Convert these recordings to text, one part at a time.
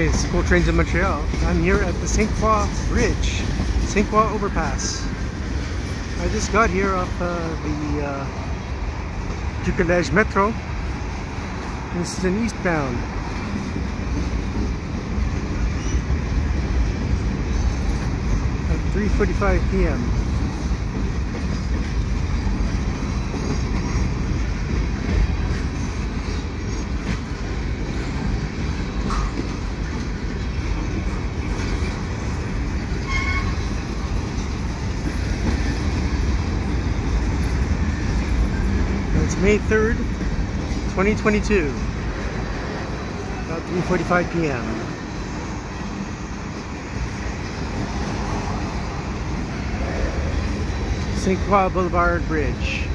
Okay, Cool Trains in Montreal. I'm here at the St. Croix Bridge, St. Croix Overpass. I just got here off uh, the uh, du Collège Metro. This is an eastbound. At 3.45 p.m. It's May 3rd, 2022. About 3.45 p.m. St. Croix Boulevard Bridge.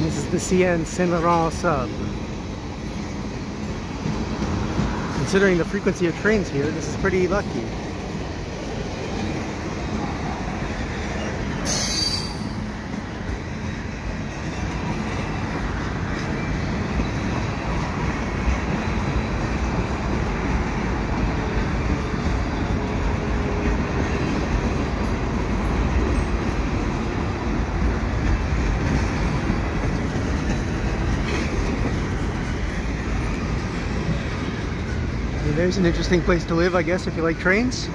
This is the CN Saint Laurent sub. Considering the frequency of trains here, this is pretty lucky. There's an interesting place to live, I guess, if you like trains.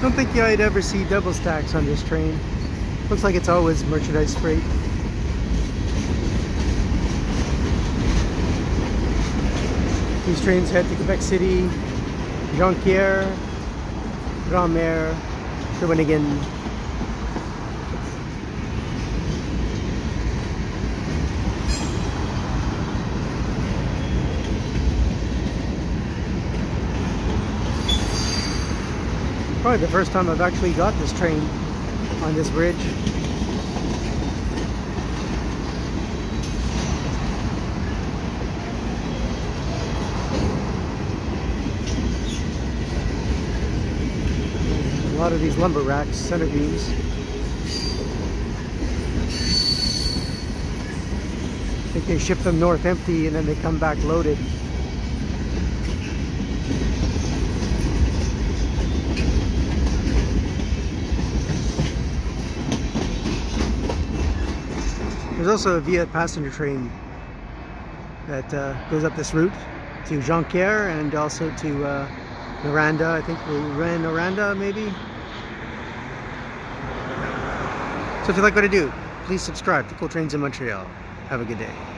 Don't think I'd ever see double stacks on this train. Looks like it's always merchandise freight. These trains head to Quebec City, Jonquière, Grand-Mère, Shawinigan, probably the first time I've actually got this train on this bridge. A lot of these lumber racks, center beams. I think they ship them north empty and then they come back loaded. There's also a Via passenger train that uh, goes up this route to Jonquière and also to uh, Noranda. I think we ran Noranda maybe. So if you like what I do, please subscribe to Cool Trains in Montreal. Have a good day.